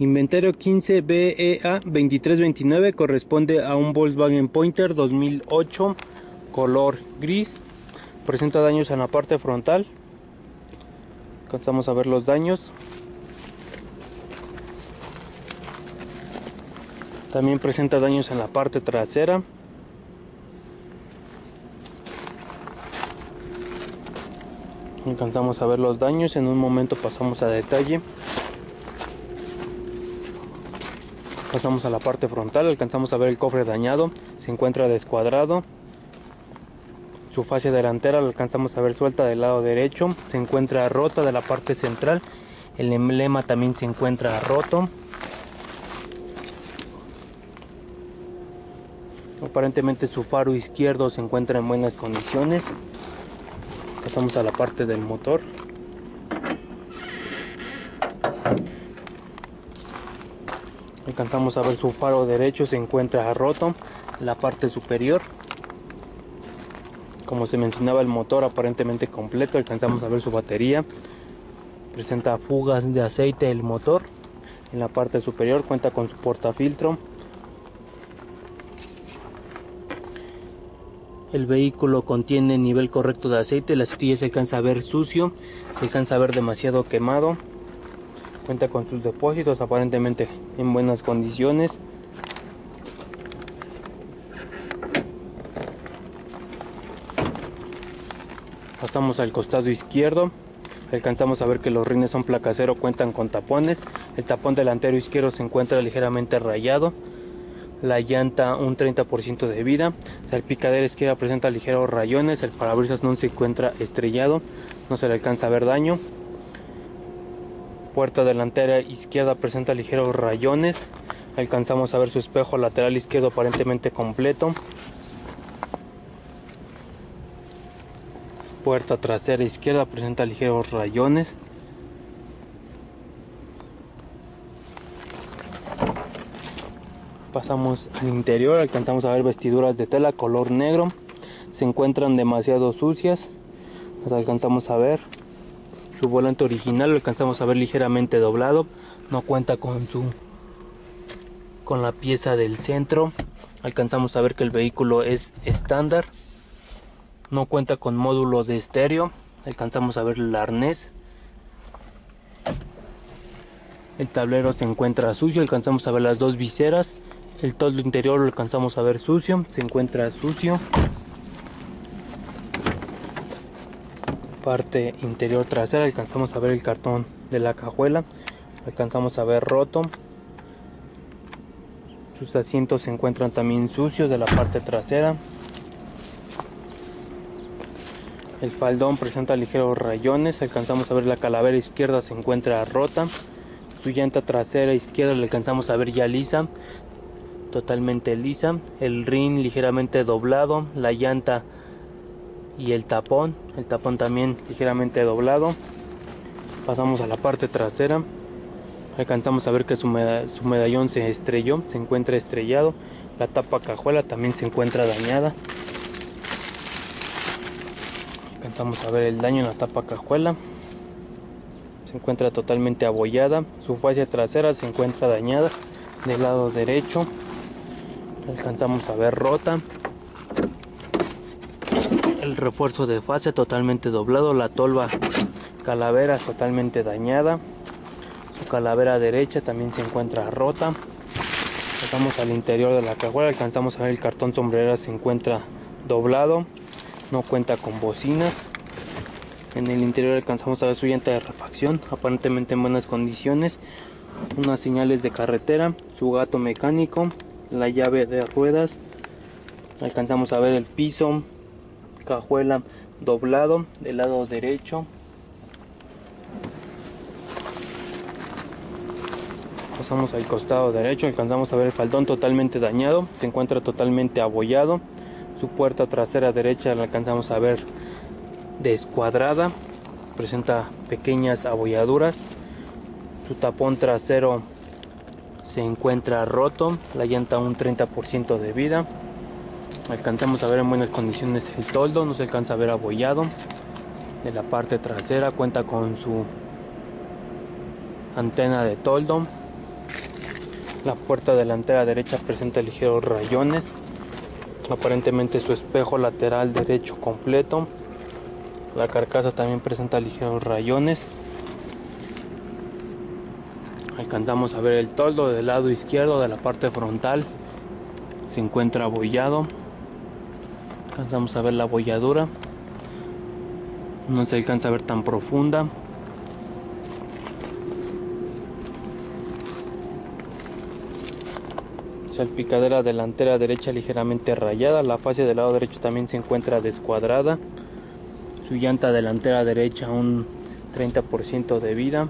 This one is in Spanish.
Inventario 15 BEA 2329 corresponde a un Volkswagen Pointer 2008 color gris. Presenta daños en la parte frontal. Alcanzamos a ver los daños. También presenta daños en la parte trasera. Alcanzamos a ver los daños. En un momento pasamos a detalle. Pasamos a la parte frontal, alcanzamos a ver el cofre dañado, se encuentra descuadrado. Su fascia delantera la alcanzamos a ver suelta del lado derecho, se encuentra rota de la parte central. El emblema también se encuentra roto. Aparentemente su faro izquierdo se encuentra en buenas condiciones. Pasamos a la parte del motor. Alcanzamos a ver su faro derecho se encuentra roto la parte superior. Como se mencionaba el motor aparentemente completo alcanzamos a ver su batería. Presenta fugas de aceite el motor en la parte superior cuenta con su portafiltro. El vehículo contiene nivel correcto de aceite la astilla se alcanza a ver sucio se alcanza a ver demasiado quemado Cuenta con sus depósitos aparentemente en buenas condiciones. Pasamos al costado izquierdo. Alcanzamos a ver que los rines son placacero, cuentan con tapones. El tapón delantero izquierdo se encuentra ligeramente rayado. La llanta un 30% de vida. Salpicadera izquierda presenta ligeros rayones. El parabrisas no se encuentra estrellado. No se le alcanza a ver daño puerta delantera izquierda presenta ligeros rayones. Alcanzamos a ver su espejo lateral izquierdo aparentemente completo. Puerta trasera izquierda presenta ligeros rayones. Pasamos al interior, alcanzamos a ver vestiduras de tela color negro. Se encuentran demasiado sucias. Las alcanzamos a ver. Su volante original lo alcanzamos a ver ligeramente doblado. No cuenta con su con la pieza del centro. Alcanzamos a ver que el vehículo es estándar. No cuenta con módulo de estéreo. Alcanzamos a ver el arnés. El tablero se encuentra sucio. Alcanzamos a ver las dos viseras. El toldo interior lo alcanzamos a ver sucio. Se encuentra sucio. Parte interior trasera alcanzamos a ver el cartón de la cajuela alcanzamos a ver roto. Sus asientos se encuentran también sucios de la parte trasera. El faldón presenta ligeros rayones alcanzamos a ver la calavera izquierda se encuentra rota. Su llanta trasera izquierda le alcanzamos a ver ya lisa totalmente lisa. El rin ligeramente doblado la llanta y el tapón el tapón también ligeramente doblado. Pasamos a la parte trasera alcanzamos a ver que su, medallón se estrelló se encuentra estrellado la tapa cajuela también se encuentra dañada. Alcanzamos a ver el daño en la tapa cajuela se encuentra totalmente abollada su fascia trasera se encuentra dañada del lado derecho alcanzamos a ver rota el refuerzo de fase totalmente doblado, la tolva calavera totalmente dañada, su calavera derecha también se encuentra rota. Pasamos al interior de la cajuela, alcanzamos a ver el cartón sombrera se encuentra doblado, no cuenta con bocinas. En el interior alcanzamos a ver su llanta de refacción, aparentemente en buenas condiciones, unas señales de carretera, su gato mecánico, la llave de ruedas, alcanzamos a ver el piso, cajuela doblado del lado derecho. Pasamos al costado derecho alcanzamos a ver el faldón totalmente dañado se encuentra totalmente abollado. Su puerta trasera derecha la alcanzamos a ver descuadrada presenta pequeñas abolladuras. Su tapón trasero se encuentra roto la llanta un 30% de vida alcanzamos a ver en buenas condiciones el toldo no se alcanza a ver abollado de la parte trasera cuenta con su antena de toldo La puerta delantera derecha presenta ligeros rayones. Aparentemente su espejo lateral derecho completo. La carcasa también presenta ligeros rayones. Alcanzamos a ver el toldo del lado izquierdo de la parte frontal. Se encuentra abollado. Alcanzamos a ver la abolladura. No se alcanza a ver tan profunda. Salpicadera delantera derecha ligeramente rayada. La fase del lado derecho también se encuentra descuadrada. Su llanta delantera derecha un 30% de vida.